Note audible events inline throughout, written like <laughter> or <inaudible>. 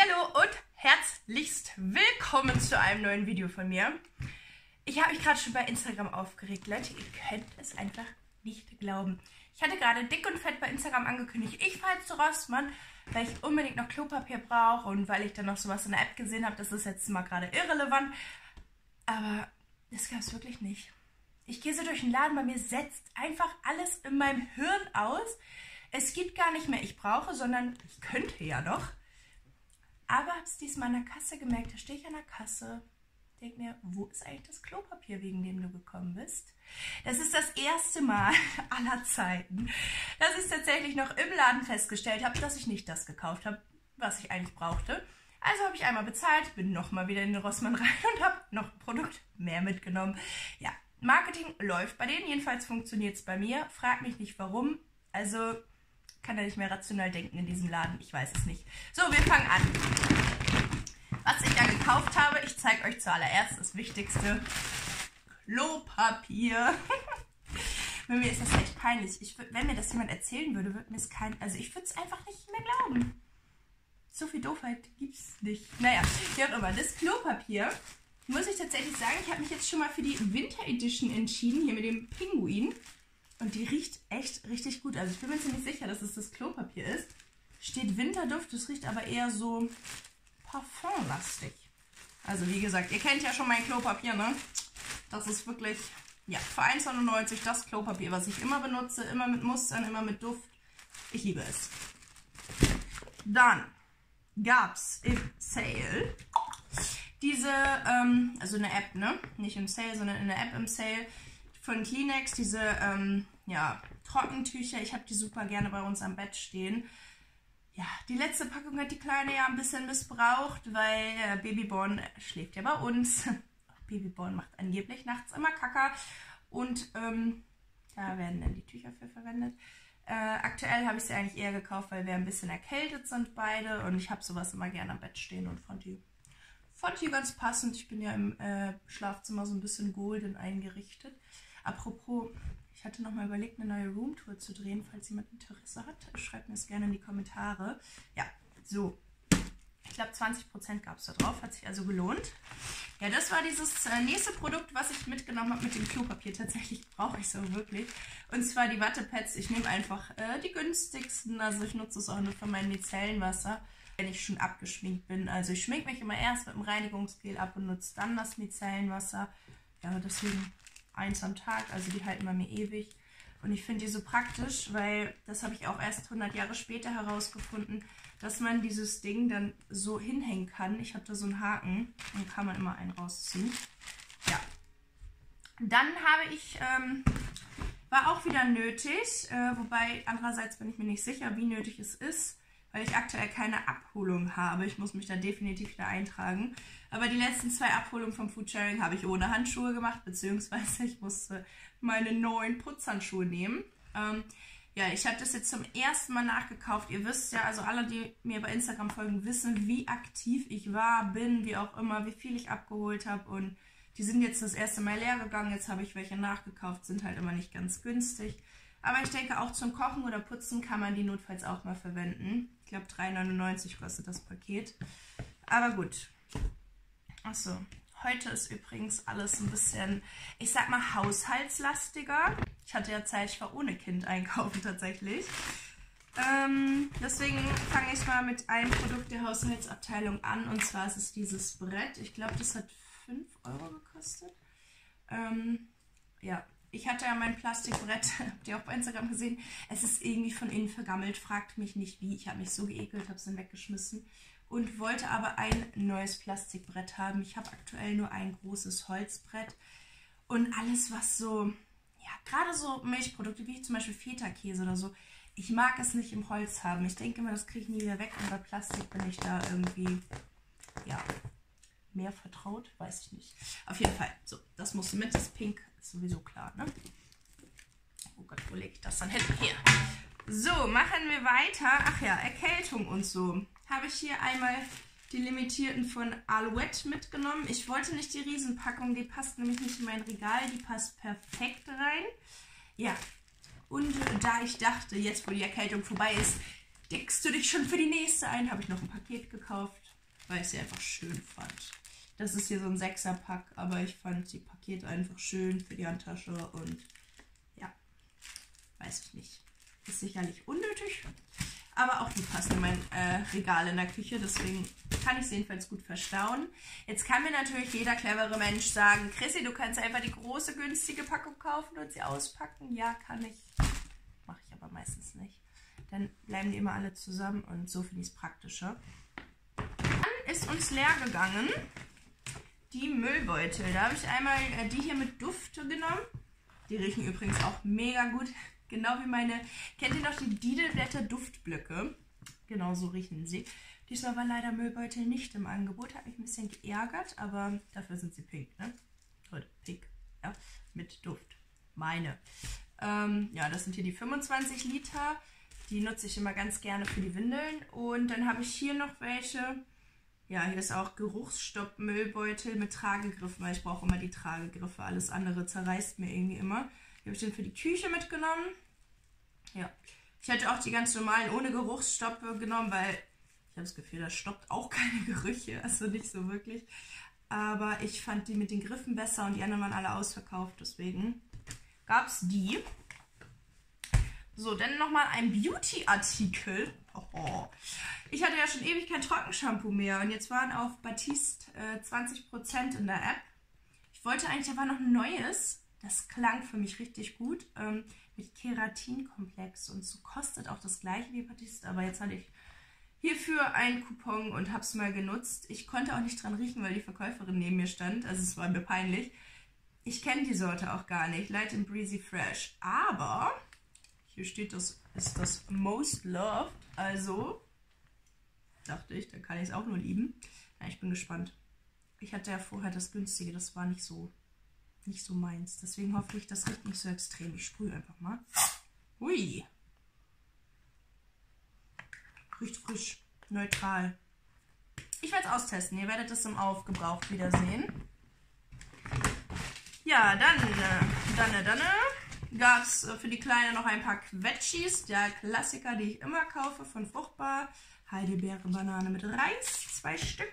Hallo und herzlichst willkommen zu einem neuen Video von mir. Ich habe mich gerade schon bei Instagram aufgeregt. Leute, ihr könnt es einfach nicht glauben. Ich hatte gerade dick und fett bei Instagram angekündigt, ich fahre jetzt zu Rossmann, weil ich unbedingt noch Klopapier brauche und weil ich dann noch sowas in der App gesehen habe. Das ist jetzt mal gerade irrelevant. Aber das gab es wirklich nicht. Ich gehe so durch den Laden, bei mir setzt einfach alles in meinem Hirn aus. Es gibt gar nicht mehr, ich brauche, sondern ich könnte ja noch. Aber habe es diesmal an der Kasse gemerkt. Da stehe ich an der Kasse. Denke mir, wo ist eigentlich das Klopapier, wegen dem du gekommen bist? Das ist das erste Mal <laughs> aller Zeiten, dass ich tatsächlich noch im Laden festgestellt habe, dass ich nicht das gekauft habe, was ich eigentlich brauchte. Also habe ich einmal bezahlt, bin nochmal wieder in den Rossmann <laughs> rein und habe noch ein Produkt mehr mitgenommen. Ja, Marketing läuft bei denen, jedenfalls funktioniert es bei mir. Frag mich nicht warum. Also kann er nicht mehr rational denken in diesem Laden. Ich weiß es nicht. So, wir fangen an. Was ich da gekauft habe, ich zeige euch zuallererst das Wichtigste. Klopapier. <laughs> mir ist das echt peinlich. Ich, wenn mir das jemand erzählen würde, würde mir es kein... Also ich würde es einfach nicht mehr glauben. So viel Doofheit gibt es nicht. Naja, wie auch immer. Das Klopapier, muss ich tatsächlich sagen, ich habe mich jetzt schon mal für die Winter Edition entschieden, hier mit dem Pinguin. Und die riecht echt richtig gut. Also ich bin mir ziemlich sicher, dass es das Klopapier ist. Steht Winterduft, es riecht aber eher so parfumlastig. Also wie gesagt, ihr kennt ja schon mein Klopapier, ne? Das ist wirklich, ja, für 1,99 das Klopapier, was ich immer benutze. Immer mit Mustern, immer mit Duft. Ich liebe es. Dann gab es im Sale diese, ähm, also eine App, ne? Nicht im Sale, sondern in der App im Sale von Kleenex, diese ähm, ja, Trockentücher. Ich habe die super gerne bei uns am Bett stehen. Ja, die letzte Packung hat die Kleine ja ein bisschen missbraucht, weil äh, Babyborn schläft ja bei uns. <laughs> Babyborn macht angeblich nachts immer Kacker und ähm, da werden dann die Tücher für verwendet. Äh, aktuell habe ich sie eigentlich eher gekauft, weil wir ein bisschen erkältet sind beide und ich habe sowas immer gerne am Bett stehen und fand die, fand die ganz passend. Ich bin ja im äh, Schlafzimmer so ein bisschen golden eingerichtet. Apropos, ich hatte noch mal überlegt, eine neue Roomtour zu drehen, falls jemand Interesse hat. Schreibt mir es gerne in die Kommentare. Ja, so. Ich glaube, 20% gab es da drauf, hat sich also gelohnt. Ja, das war dieses äh, nächste Produkt, was ich mitgenommen habe mit dem Klopapier. Tatsächlich brauche ich auch wirklich. Und zwar die Wattepads. Ich nehme einfach äh, die günstigsten. Also ich nutze es auch nur für mein Micellenwasser, wenn ich schon abgeschminkt bin. Also ich schminke mich immer erst mit dem Reinigungsgel ab und nutze dann das Micellenwasser. Ja, deswegen eins am Tag, also die halten bei mir ewig. Und ich finde die so praktisch, weil das habe ich auch erst 100 Jahre später herausgefunden, dass man dieses Ding dann so hinhängen kann. Ich habe da so einen Haken und kann man immer einen rausziehen. Ja. Dann habe ich, ähm, war auch wieder nötig, äh, wobei andererseits bin ich mir nicht sicher, wie nötig es ist, weil ich aktuell keine Abholung habe. Ich muss mich da definitiv wieder eintragen. Aber die letzten zwei Abholungen vom Foodsharing habe ich ohne Handschuhe gemacht, beziehungsweise ich musste meine neuen Putzhandschuhe nehmen. Ähm, ja, ich habe das jetzt zum ersten Mal nachgekauft. Ihr wisst ja, also alle, die mir bei Instagram folgen, wissen, wie aktiv ich war, bin, wie auch immer, wie viel ich abgeholt habe. Und die sind jetzt das erste Mal leer gegangen. Jetzt habe ich welche nachgekauft, sind halt immer nicht ganz günstig. Aber ich denke, auch zum Kochen oder Putzen kann man die notfalls auch mal verwenden. Ich glaube, 3,99 kostet das Paket. Aber gut. Achso, heute ist übrigens alles ein bisschen, ich sag mal, haushaltslastiger. Ich hatte ja Zeit, ich war ohne Kind einkaufen <laughs> tatsächlich. Ähm, deswegen fange ich mal mit einem Produkt der Haushaltsabteilung an. Und zwar ist es dieses Brett. Ich glaube, das hat 5 Euro gekostet. Ähm, ja, ich hatte ja mein Plastikbrett, <laughs> habt ihr auch bei Instagram gesehen. Es ist irgendwie von innen vergammelt, fragt mich nicht wie. Ich habe mich so geekelt, habe es dann weggeschmissen und wollte aber ein neues Plastikbrett haben. Ich habe aktuell nur ein großes Holzbrett und alles, was so, ja, gerade so Milchprodukte wie zum Beispiel Feta-Käse oder so, ich mag es nicht im Holz haben. Ich denke immer, das kriege ich nie wieder weg und bei Plastik bin ich da irgendwie, ja, mehr vertraut, weiß ich nicht. Auf jeden Fall, so, das musste mit, das Pink ist sowieso klar, ne? Oh Gott, wo lege ich das dann hin? Hier. So, machen wir weiter. Ach ja, Erkältung und so. Habe ich hier einmal die limitierten von Alouette mitgenommen. Ich wollte nicht die Riesenpackung, die passt nämlich nicht in mein Regal, die passt perfekt rein. Ja, und da ich dachte, jetzt wo die Erkältung vorbei ist, deckst du dich schon für die nächste ein, habe ich noch ein Paket gekauft. weil ich sie einfach schön fand. Das ist hier so ein Sechserpack, aber ich fand die Pakete einfach schön für die Handtasche und ja, weiß ich nicht. Ist sicherlich unnötig, aber auch die passen in mein äh, Regal in der Küche, deswegen kann ich sie jedenfalls gut verstauen. Jetzt kann mir natürlich jeder clevere Mensch sagen, Chrissy, du kannst einfach die große, günstige Packung kaufen und sie auspacken. Ja, kann ich. Mache ich aber meistens nicht. Dann bleiben die immer alle zusammen und so finde ich es praktischer. Dann ist uns leer gegangen die Müllbeutel. Da habe ich einmal äh, die hier mit Duft genommen. Die riechen übrigens auch mega gut. <laughs> Genau wie meine, kennt ihr noch die Didelblätter Duftblöcke? Genau so riechen sie. Diesmal war leider Müllbeutel nicht im Angebot. Hat mich ein bisschen geärgert, aber dafür sind sie pink, ne? Oder pink, ja, mit Duft. Meine. Ähm, ja, das sind hier die 25 Liter. Die nutze ich immer ganz gerne für die Windeln. Und dann habe ich hier noch welche. Ja, hier ist auch Geruchsstopp-Müllbeutel mit Tragegriffen, weil ich brauche immer die Tragegriffe. Alles andere zerreißt mir irgendwie immer. Hier habe ich den für die Küche mitgenommen. Ja. Ich hätte auch die ganz normalen ohne Geruchsstopp genommen, weil ich habe das Gefühl, das stoppt auch <laughs> keine Gerüche. Also nicht so wirklich. Aber ich fand die mit den Griffen besser und die anderen waren alle ausverkauft. Deswegen gab es die. So, dann nochmal ein Beauty-Artikel. Oh. Ich hatte ja schon ewig kein Trockenshampoo mehr und jetzt waren auf Batiste äh, 20% in der App. Ich wollte eigentlich, da war noch ein neues. Das klang für mich richtig gut. Ähm, mit Keratinkomplex und so kostet auch das gleiche wie Batiste. Aber jetzt hatte ich hierfür einen Coupon und habe es mal genutzt. Ich konnte auch nicht dran riechen, weil die Verkäuferin neben mir stand. Also es war mir peinlich. Ich kenne die Sorte auch gar nicht. Light and Breezy Fresh. Aber hier steht, das ist das Most Loved. Also dachte ich, dann kann ich es auch nur lieben. Ja, ich bin gespannt. Ich hatte ja vorher das günstige, das war nicht so, nicht so meins. Deswegen hoffe ich, das riecht nicht so extrem. Ich sprühe einfach mal. Hui. Riecht frisch, neutral. Ich werde es austesten. Ihr werdet es im Aufgebraucht wiedersehen. Ja, dann, äh, dann, äh, dann äh, gab es für die Kleine noch ein paar Quetschis. Der Klassiker, die ich immer kaufe von Fruchtbar. Heidelbeere Banane mit Reis, zwei Stück.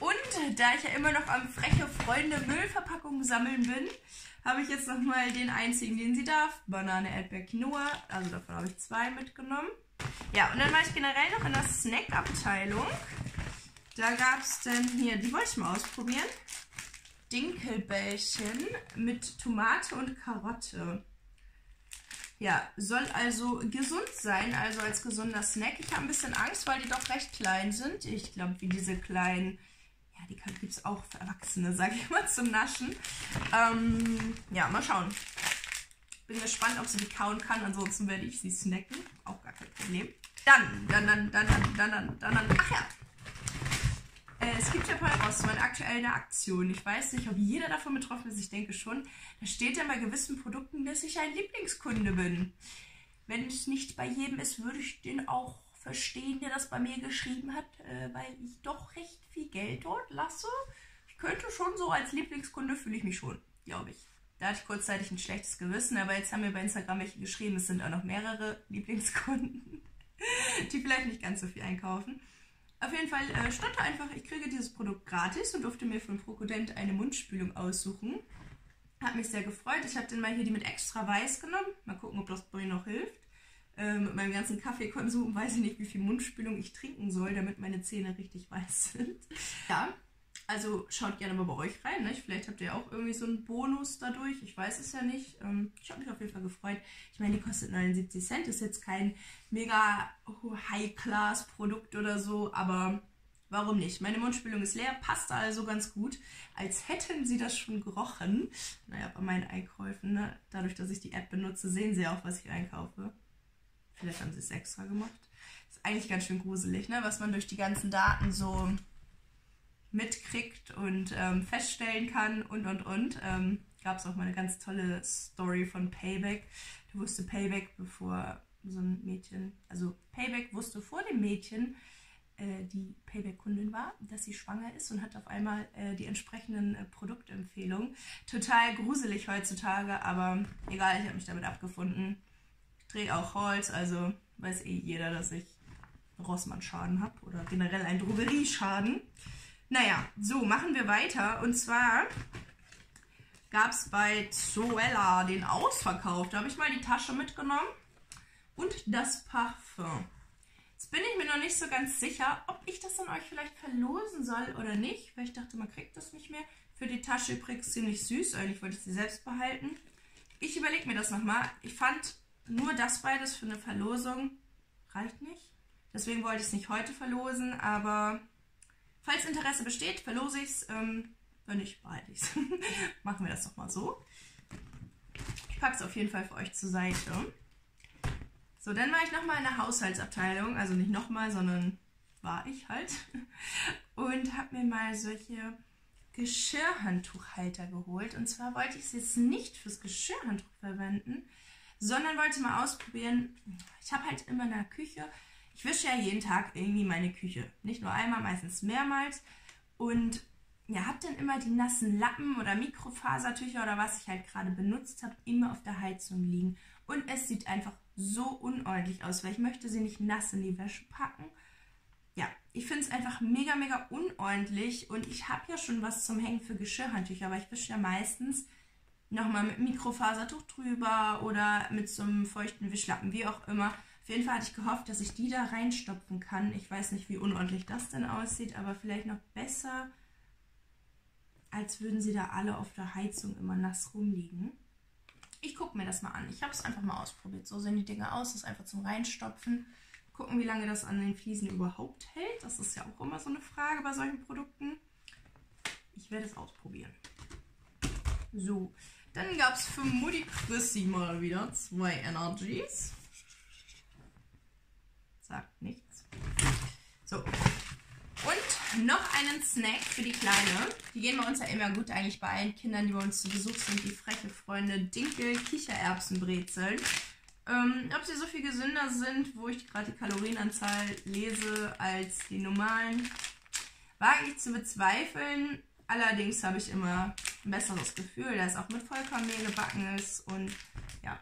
Und da ich ja immer noch am freche Freunde Müllverpackungen sammeln bin, habe ich jetzt nochmal den einzigen, den sie darf. Banane, Erdbeer, Quinoa. Also davon habe ich zwei mitgenommen. Ja, und dann war ich generell noch in der Snack-Abteilung. Da gab es dann hier, die wollte ich mal ausprobieren. Dinkelbällchen mit Tomate und Karotte. Ja, soll also gesund sein, also als gesunder Snack. Ich habe ein bisschen Angst, weil die doch recht klein sind. Ich glaube, wie diese kleinen, ja, die gibt es auch für Erwachsene, sage ich mal, zum Naschen. Ähm, ja, mal schauen. Bin gespannt, ob sie die kauen kann, ansonsten werde ich sie snacken. Auch gar kein Problem. Dann, dann, dann, dann, dann, dann, dann, dann, ach ja, es gibt ja Vollrauszumann aktuell eine Aktion. Ich weiß nicht, ob jeder davon betroffen ist. Ich denke schon. Da steht ja bei gewissen Produkten, dass ich ein Lieblingskunde bin. Wenn es nicht bei jedem ist, würde ich den auch verstehen, der das bei mir geschrieben hat, äh, weil ich doch recht viel Geld dort lasse. Ich könnte schon so als Lieblingskunde fühle ich mich schon, glaube ich. Da hatte ich kurzzeitig ein schlechtes Gewissen, aber jetzt haben mir bei Instagram welche geschrieben, es sind auch noch mehrere Lieblingskunden, <laughs> die vielleicht nicht ganz so viel einkaufen. Auf jeden Fall äh, stand da einfach, ich kriege dieses Produkt gratis und durfte mir von Prokodent eine Mundspülung aussuchen. Hat mich sehr gefreut. Ich habe den mal hier die mit extra weiß genommen. Mal gucken, ob das bei mir noch hilft. Äh, mit meinem ganzen Kaffeekonsum weiß ich nicht, wie viel Mundspülung ich trinken soll, damit meine Zähne richtig weiß <laughs> sind. Ja, also schaut gerne mal bei euch rein. Ne? Vielleicht habt ihr auch irgendwie so einen Bonus dadurch. Ich weiß es ja nicht. Ähm, ich habe mich auf jeden Fall gefreut. Ich meine, die kostet 79 Cent. Ist jetzt kein mega High-Class-Produkt oder so. Aber warum nicht? Meine Mundspülung ist leer. Passt also ganz gut. Als hätten sie das schon gerochen. Naja, bei meinen Einkäufen. Ne? Dadurch, dass ich die App benutze, sehen sie auch, was ich einkaufe. Vielleicht haben sie es extra gemacht. Ist eigentlich ganz schön gruselig, ne? was man durch die ganzen Daten so mitkriegt und ähm, feststellen kann und und und. Ähm, Gab es auch mal eine ganz tolle Story von Payback. Du wusste Payback, bevor so ein Mädchen, also Payback wusste vor dem Mädchen, äh, die Payback-Kundin war, dass sie schwanger ist und hat auf einmal äh, die entsprechenden äh, Produktempfehlungen. Total gruselig heutzutage, aber egal, ich habe mich damit abgefunden. Ich drehe auch Halls, also weiß eh jeder, dass ich Rossmann-Schaden habe oder generell einen Drogerieschaden. Naja, so, machen wir weiter. Und zwar gab es bei Zoella den Ausverkauf. Da habe ich mal die Tasche mitgenommen und das Parfum. Jetzt bin ich mir noch nicht so ganz sicher, ob ich das an euch vielleicht verlosen soll oder nicht, weil ich dachte, man kriegt das nicht mehr. Für die Tasche übrigens ziemlich süß, eigentlich wollte ich sie selbst behalten. Ich überlege mir das nochmal. Ich fand nur das beides für eine Verlosung reicht nicht. Deswegen wollte ich es nicht heute verlosen, aber falls Interesse besteht, verlose ich es. Ähm, wenn nicht, behalte ich es. <laughs> Machen wir das doch mal so. Ich packe es auf jeden Fall für euch zur Seite. So, dann war ich nochmal in der Haushaltsabteilung. Also nicht nochmal, sondern war ich halt. <laughs> Und habe mir mal solche Geschirrhandtuchhalter geholt. Und zwar wollte ich es jetzt nicht fürs Geschirrhandtuch verwenden, sondern wollte mal ausprobieren. Ich habe halt immer in der Küche, ich wische ja jeden Tag irgendwie meine Küche. Nicht nur einmal, meistens mehrmals. Und ja, habe dann immer die nassen Lappen oder Mikrofasertücher oder was ich halt gerade benutzt habe, immer auf der Heizung liegen. Und es sieht einfach so unordentlich aus, weil ich möchte sie nicht nass in die Wäsche packen ja, ich finde es einfach mega, mega unordentlich und ich habe ja schon was zum Hängen für Geschirrhandtücher, aber ich wische ja meistens nochmal mit Mikrofasertuch drüber oder mit so einem feuchten Wischlappen, wie auch immer. Auf jeden Fall hatte ich gehofft, dass ich die da reinstopfen kann. Ich weiß nicht, wie unordentlich das denn aussieht, aber vielleicht noch besser, als würden sie da alle auf der Heizung immer nass rumliegen. Ich gucke mir das mal an. Ich habe es einfach mal ausprobiert. So sehen die Dinge aus. Das ist einfach zum Reinstopfen. Gucken, wie lange das an den Fliesen überhaupt hält. Das ist ja auch immer so eine Frage bei solchen Produkten. Ich werde es ausprobieren. So, dann gab es für Mutti Chrissy mal wieder zwei Energies. Sagt nichts. So. Und noch einen Snack für die Kleine. Die gehen bei uns ja immer gut, eigentlich bei allen Kindern, die bei uns zu Besuch sind. Die freche Freunde Dinkel Kichererbsenbrezeln. Ähm, ob sie so viel gesünder sind, wo ich gerade die Kalorienanzahl lese, als die normalen, wage ich zu bezweifeln. Allerdings habe ich immer ein besseres Gefühl, da es auch mit Vollkornmehl gebacken ist und ja.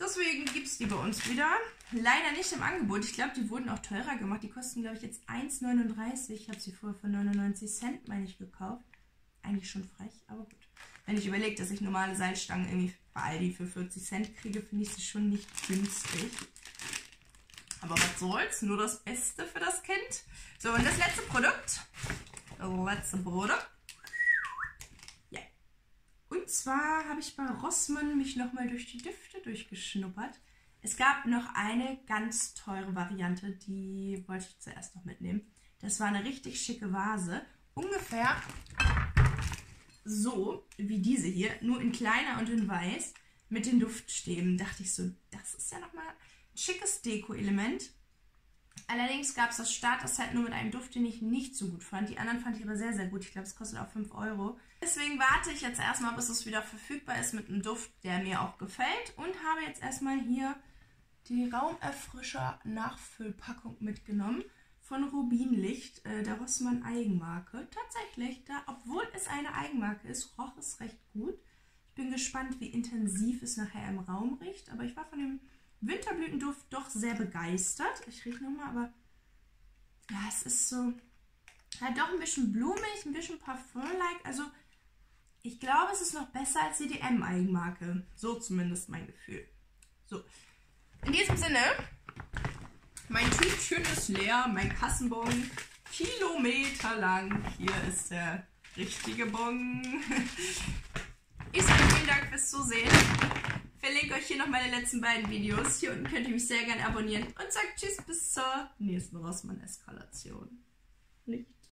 Deswegen gibt es die bei uns wieder. Leider nicht im Angebot. Ich glaube, die wurden auch teurer gemacht. Die kosten, glaube ich, jetzt 1,39. Ich habe sie vorher für 99 Cent, meine ich, gekauft. Eigentlich schon frech, aber gut. Wenn ich überlege, dass ich normale Salzstangen irgendwie bei Aldi für 40 Cent kriege, finde ich sie schon nicht günstig. Aber was soll's, nur das Beste für das Kind. So, und das letzte Produkt. Das letzte Produkt. Ja. Yeah. Und zwar habe ich bei Rossmann mich nochmal durch die Düfte durchgeschnuppert. Es gab noch eine ganz teure Variante, die wollte ich zuerst noch mitnehmen. Das war eine richtig schicke Vase. Ungefähr so wie diese hier, nur in kleiner und in weiß, mit den Duftstäben. Dachte ich so, das ist ja nochmal ein schickes Deko-Element. Allerdings gab es das Starter-Set nur mit einem Duft, den ich nicht so gut fand. Die anderen fand ich aber sehr, sehr gut. Ich glaube, es kostet auch 5 Euro. Deswegen warte ich jetzt erstmal, bis es wieder verfügbar ist mit einem Duft, der mir auch gefällt. Und habe jetzt erstmal hier die Raumerfrischer-Nachfüllpackung mitgenommen von Rubinlicht, äh, der Rossmann Eigenmarke. Tatsächlich, da, obwohl es eine Eigenmarke ist, roch es recht gut. Ich bin gespannt, wie intensiv es nachher im Raum riecht, aber ich war von dem Winterblütenduft doch sehr begeistert. Ich rieche nochmal, aber ja, es ist so, halt doch ein bisschen blumig, ein bisschen Parfum-like. Also ich glaube, es ist noch besser als die DM-Eigenmarke. So zumindest mein Gefühl. So, in diesem Sinne mein Tütchen ist leer, mein Kassenbon kilometerlang. Hier ist der richtige Bon. <laughs> Ich sage vielen Dank fürs Zusehen. Verlinke euch hier noch meine letzten beiden Videos. Hier unten könnt ihr mich sehr gerne abonnieren. Und sagt Tschüss bis zur nächsten Rossmann-Eskalation. Nicht?